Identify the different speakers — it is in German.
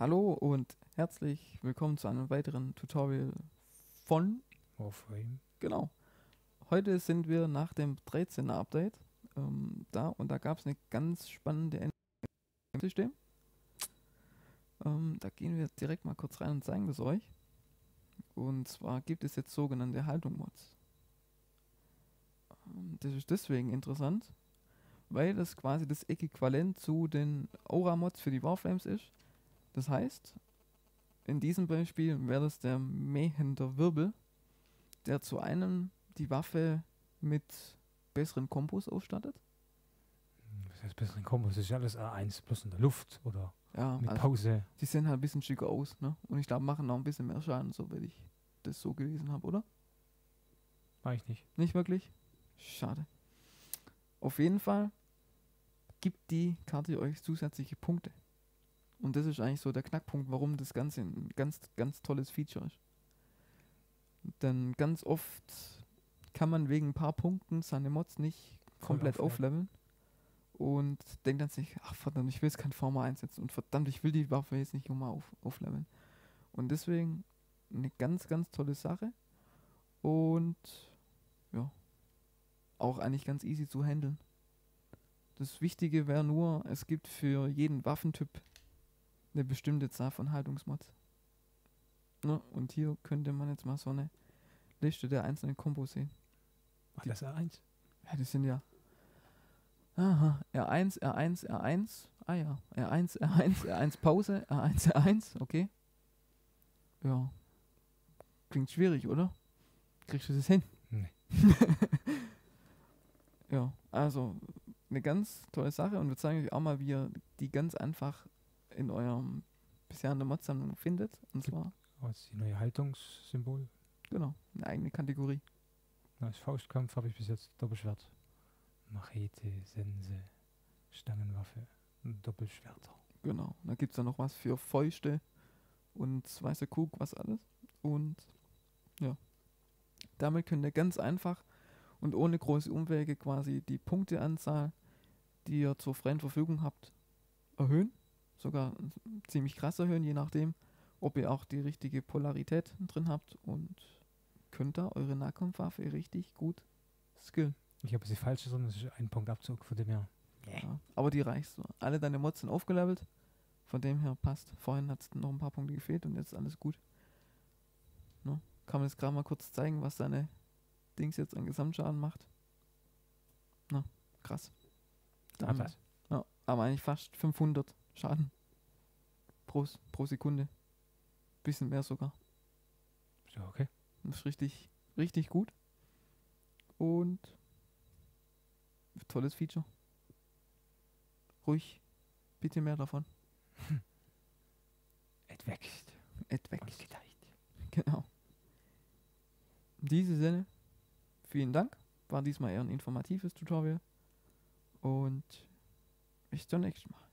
Speaker 1: Hallo und herzlich willkommen zu einem weiteren Tutorial von
Speaker 2: Warframe.
Speaker 1: Genau. Heute sind wir nach dem 13er Update ähm, da und da gab es eine ganz spannende Änderung im System. Ähm, da gehen wir direkt mal kurz rein und zeigen das euch. Und zwar gibt es jetzt sogenannte Haltung-Mods. Ähm, das ist deswegen interessant, weil das quasi das Äquivalent zu den Aura-Mods für die Warframes ist. Das heißt, in diesem Beispiel wäre das der mähender Wirbel, der zu einem die Waffe mit besseren Kombos ausstattet.
Speaker 2: Was heißt besseren Kombos? Das ist ja alles A1 plus in der Luft oder
Speaker 1: Ja,
Speaker 2: mit
Speaker 1: also
Speaker 2: Pause.
Speaker 1: die sehen halt ein bisschen schicker aus, ne? Und ich glaube, machen noch ein bisschen mehr Schaden, so wenn ich das so gelesen habe, oder?
Speaker 2: Mach ich nicht.
Speaker 1: Nicht wirklich? Schade. Auf jeden Fall gibt die Karte euch zusätzliche Punkte. Und das ist eigentlich so der Knackpunkt, warum das Ganze ein ganz, ganz tolles Feature ist. Denn ganz oft kann man wegen ein paar Punkten seine Mods nicht komplett
Speaker 2: aufleveln.
Speaker 1: aufleveln. Und denkt dann sich, ach verdammt, ich will jetzt kein Forma einsetzen. Und verdammt, ich will die Waffe jetzt nicht nochmal auf, aufleveln. Und deswegen eine ganz, ganz tolle Sache. Und ja, auch eigentlich ganz easy zu handeln. Das Wichtige wäre nur, es gibt für jeden Waffentyp eine bestimmte Zahl von Haltungsmods. Ne? Und hier könnte man jetzt mal so eine Liste der einzelnen Kombos sehen.
Speaker 2: Alles A1.
Speaker 1: Ja, das sind ja. Aha, R1, R1, R1. Ah ja, R1, R1, R1 Pause, R1, R1, okay. Ja. Klingt schwierig, oder? Kriegst du das hin?
Speaker 2: Nee.
Speaker 1: Ja, also eine ganz tolle Sache und wir zeigen euch auch mal, wie ihr die ganz einfach in eurem bisher in der Mod-Sammlung findet. Und
Speaker 2: Gibt-
Speaker 1: zwar,
Speaker 2: Was ist die neue Haltungssymbol?
Speaker 1: genau, eine eigene Kategorie.
Speaker 2: Als Faustkampf habe ich bis jetzt Doppelschwert. Machete, Sense, Stangenwaffe, Doppelschwerter.
Speaker 1: Genau. Da gibt es dann noch was für Fäuste und weiße Kug, was alles. Und ja, damit könnt ihr ganz einfach und ohne große Umwege quasi die Punkteanzahl, die ihr zur freien Verfügung habt, erhöhen. Sogar ziemlich krass erhöhen, je nachdem, ob ihr auch die richtige Polarität drin habt und könnt da eure Nahkampfwaffe richtig gut skillen.
Speaker 2: Ich habe sie falsch, sondern es ist ein Punkt Abzug von dem her.
Speaker 1: Ja, aber die reicht so. Alle deine Mods sind aufgelevelt. Von dem her passt. Vorhin hat es noch ein paar Punkte gefehlt und jetzt ist alles gut. Ne? Kann man jetzt gerade mal kurz zeigen, was deine Dings jetzt an Gesamtschaden macht. Na, krass. Da haben wir,
Speaker 2: Atlas.
Speaker 1: ja, aber eigentlich fast 500 Schaden pro, pro Sekunde. Bisschen mehr sogar.
Speaker 2: So, okay.
Speaker 1: Das ist richtig, richtig gut. Und tolles Feature. Ruhig, bitte mehr davon.
Speaker 2: Es wächst.
Speaker 1: Et
Speaker 2: Und
Speaker 1: wächst.
Speaker 2: gedeiht.
Speaker 1: Genau. In diesem Sinne, vielen Dank. War diesmal eher ein informatives Tutorial. Und bis zum nächsten Mal.